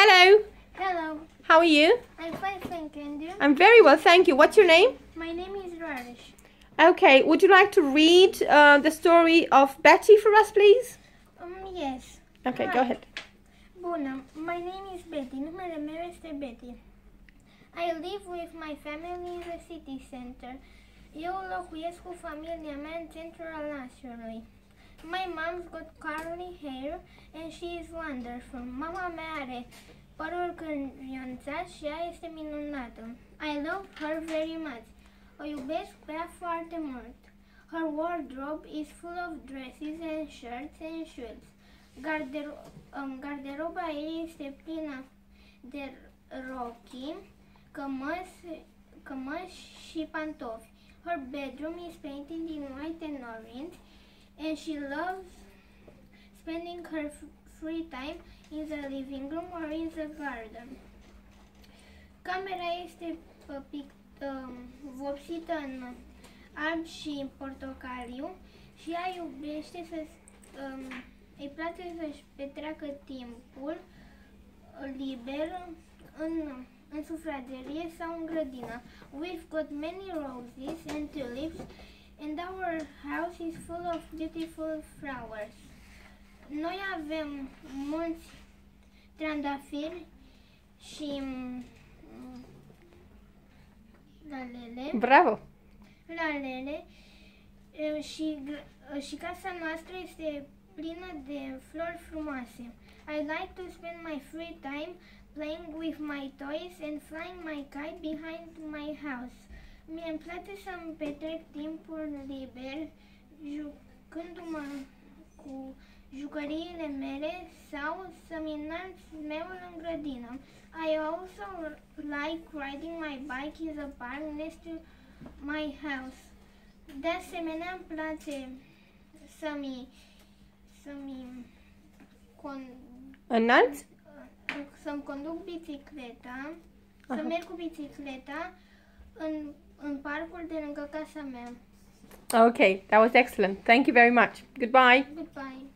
Hello. Hello, How are you? I'm fine, thank you. And you? I'm very well, thank you. What's your name? My name is Radish. Okay. Would you like to read uh, the story of Betty for us, please? Um, yes. Okay, Hi. go ahead. Bună, my name is Betty. Numele meu este Betty. I live with my family in the city center. Eu locuiesc cu familia mea în centrul orașului. My mom's got curly hair and she is wonderful. Mama mea are părul cârionțat și ea este minunată. I love her very much. O iubesc pe ea foarte mult. Her wardrobe is full of dresses and shirts and shoes. Gardero- um, garderoba ei este plină de rochii, cămăși, cămăși și pantofi. Her bedroom is painted in white and orange and she loves spending her f- free time in the living room or in the garden. Camera este uh, pic, um, vopsită în alb și portocaliu și ea iubește să um, îi place să-și petreacă timpul liber în, în sufragerie sau în grădină. We've got many roses and tulips and our house is full of beautiful flowers. Noi avem mulți trandafiri și mm, lalele Bravo. lalele e, și, gr- și casa noastră este plină de flori frumoase. I like to spend my free time playing with my toys and flying my kite behind my house. Mie îmi place să-mi petrec timpul liber jucându-mă cu jucăriile mele sau să-mi înalț meul în grădină. I also like riding my bike in the park next to my house. De asemenea, îmi place să-mi să-mi con, Înalți? să-mi conduc bicicleta, Aha. să merg cu bicicleta în, în parcul de lângă casa mea. Okay, that was excellent. Thank you very much. Goodbye. Goodbye.